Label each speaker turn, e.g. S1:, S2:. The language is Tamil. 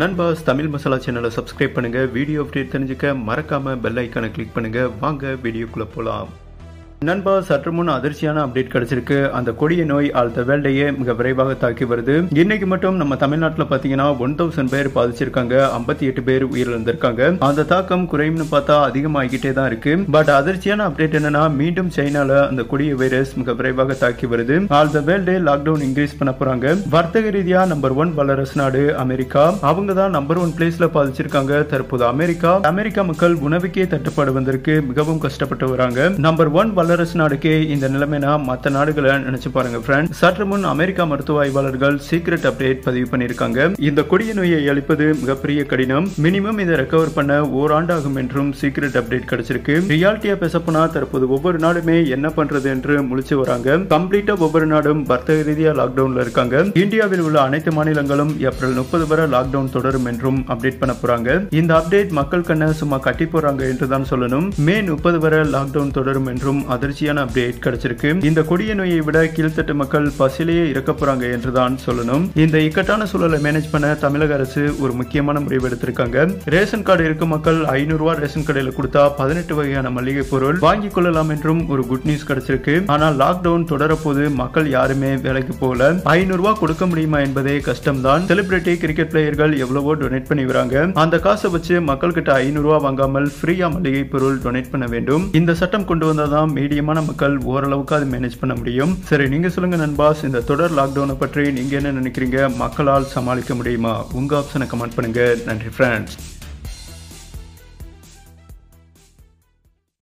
S1: நண்பாஸ் தமிழ் மசாலா சேனலை சப்ஸ்கிரைப் பண்ணுங்க. வீடியோ அப்டேட் தெரிஞ்சுக்க மறக்காமல் பெல் ஐக்கானை கிளிக் பண்ணுங்கள் வாங்க வீடியோக்குள்ளே போகலாம் நண்பா சற்று முன் அதிர்ச்சியான அப்டேட் கிடைச்சிருக்கு. அந்த கொடிய நோய் ஆல் த மிக விரைவாக தாக்கி வருது. இன்னைக்கு மட்டும் நம்ம தமிழ்நாட்டில் பார்த்தீங்கன்னா ஒன் தௌசண்ட் பேர் பாதிச்சிருக்காங்க. ஐம்பத்தி எட்டு பேர் உயிரிழந்திருக்காங்க. அந்த தாக்கம் குறையும்னு பார்த்தா அதிகமாகிக்கிட்டே தான் இருக்கு. பட் அதிர்ச்சியான அப்டேட் என்னன்னா மீண்டும் சைனால அந்த கொடிய வைரஸ் மிக விரைவாக தாக்கி வருது. ஆல் த வேர்ல்டே லாக்டவுன் இன்க்ரீஸ் பண்ண போறாங்க. வர்த்தக ரீதியா நம்பர் ஒன் வல்லரசு நாடு அமெரிக்கா. அவங்க தான் நம்பர் ஒன் பிளேஸ்ல பாதிச்சிருக்காங்க. தற்போது அமெரிக்கா. அமெரிக்கா மக்கள் உணவுக்கே தட்டுப்பாடு வந்திருக்கு. மிகவும் கஷ்டப்பட்டு வராங்க. நம்பர் ஒன் வல்லரசு நாடுக்கே இந்த நிலைமைனா மற்ற நாடுகளை நினைச்சு பாருங்க ஃப்ரெண்ட் சற்று முன் அமெரிக்கா மருத்துவ ஆய்வாளர்கள் சீக்ரெட் அப்டேட் பதிவு பண்ணியிருக்காங்க. இந்த கொடிய நோயை அழிப்பது மிகப்பெரிய கடினம். மினிமம் இதை ரெக்கவர் பண்ண ஓராண்டாகும் என்றும் சீக்ரெட் அப்டேட் கிடைச்சிருக்கு. ரியாலிட்டியா பேசப்போனா தற்போது ஒவ்வொரு நாடுமே என்ன பண்றது என்று முழிச்சு வராங்க. கம்ப்ளீட்டா ஒவ்வொரு நாடும் வர்த்தக ரீதியா லாக்டவுன்ல இருக்காங்க. இந்தியாவில் உள்ள அனைத்து மாநிலங்களும் ஏப்ரல் முப்பது வரை லாக்டவுன் தொடரும் என்றும் அப்டேட் பண்ண போறாங்க. இந்த அப்டேட் மக்கள் கண்ண சும்மா கட்டி போறாங்க என்றுதான் சொல்லணும். மே முப்பது வரை லாக்டவுன் தொடரும் என்றும் அதிர்ச்சியான அப்டேட் கிடைச்சிருக்கு. இந்த கொடிய நோயை விட கீழ்த்தட்டு மக்கள் பசிலேயே இறக்க போறாங்க என்றுதான் சொல்லணும். இந்த இக்கட்டான சூழலை மேனேஜ் பண்ண தமிழக அரசு ஒரு முக்கியமான முடிவு எடுத்திருக்காங்க. ரேஷன் கார்டு இருக்கும் மக்கள் ஐநூறு ரூபாய் ரேஷன் கடையில கொடுத்தா பதினெட்டு வகையான மளிகை பொருள் வாங்கிக் கொள்ளலாம் என்றும் ஒரு குட் நியூஸ் கிடைச்சிருக்கு. ஆனால் லாக்டவுன் தொடரப்போது மக்கள் யாருமே வேலைக்கு போகல. ஐநூறு ரூபாய் கொடுக்க முடியுமா என்பதே கஷ்டம்தான். செலிபிரிட்டி கிரிக்கெட் பிளேயர்கள் எவ்வளவோ டொனேட் பண்ணி வராங்க. அந்த காசை வச்சு மக்கள் கிட்ட ஐநூறு ரூபாய் வாங்காமல் ஃப்ரீயா மளிகை பொருள் டொனேட் பண்ண வேண்டும். இந்த சட்டம் கொண்டு வந்தாதான் மீடியமான மக்கள் ஓரளவுக்கு அது மேனேஜ் பண்ண முடியும். சரி நீங்க சொல்லுங்க நண்பாஸ் இந்த தொடர் லாக்டவுனை பற்றி நீங்க என்ன நினைக்கிறீங்க? மக்களால் சமாளிக்க முடியுமா? உங்க ஆப்ஷனை கமெண்ட் பண்ணுங்க. நன்றி ஃப்ரெண்ட்ஸ்